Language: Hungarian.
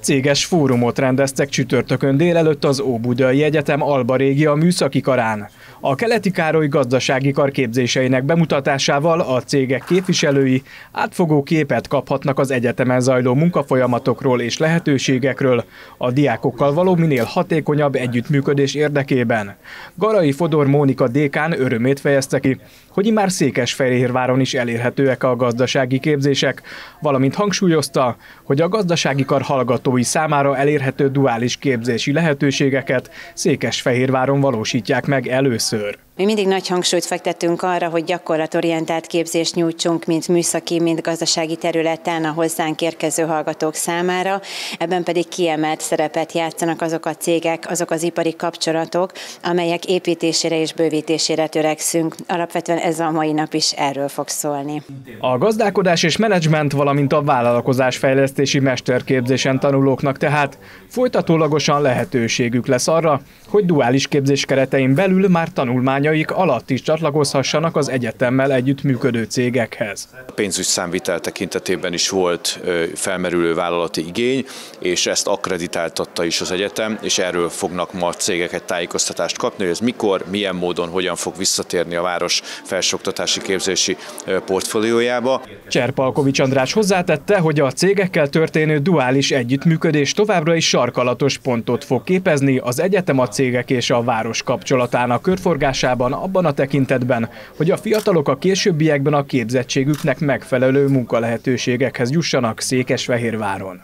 Céges fórumot rendeztek csütörtökön délelőtt az Óbudai Egyetem Alba Régia műszaki karán. A keleti Károly gazdasági kar képzéseinek bemutatásával a cégek képviselői átfogó képet kaphatnak az egyetemen zajló munkafolyamatokról és lehetőségekről, a diákokkal való minél hatékonyabb együttműködés érdekében. Garai Fodor Mónika dékán örömét fejezte ki, hogy már Székesfehérváron is elérhetőek a gazdasági képzések, valamint hangsúlyozta, hogy a gazdasági kar hallgatói számára elérhető duális képzési lehetőségeket Székesfehérváron valósítják meg először. Mi mindig nagy hangsúlyt fektetünk arra, hogy gyakorlatorientált képzést nyújtsunk, mint műszaki, mint gazdasági területen a hozzánk érkező hallgatók számára. Ebben pedig kiemelt szerepet játszanak azok a cégek, azok az ipari kapcsolatok, amelyek építésére és bővítésére törekszünk. Alapvetően ez a mai nap is erről fog szólni. A gazdálkodás és menedzsment, valamint a vállalkozás fejlesztési mesterképzésen tanulóknak tehát folytatólagosan lehetőségük lesz arra, hogy duális képzés keretein belül már tanulmány tanulmányaik alatt is csatlakozhassanak az egyetemmel együttműködő cégekhez. A pénzügy számvitel tekintetében is volt felmerülő vállalati igény, és ezt akkreditáltatta is az egyetem, és erről fognak ma cégek egy tájékoztatást kapni, hogy ez mikor, milyen módon, hogyan fog visszatérni a város felsőoktatási képzési portfóliójába. Cserpalkovics András hozzátette, hogy a cégekkel történő duális együttműködés továbbra is sarkalatos pontot fog képezni az egyetem a cégek és a város kapcsolatának körforgásában munkásában abban a tekintetben, hogy a fiatalok a későbbiekben a képzettségüknek megfelelő munkalehetőségekhez jussanak Székesfehérváron.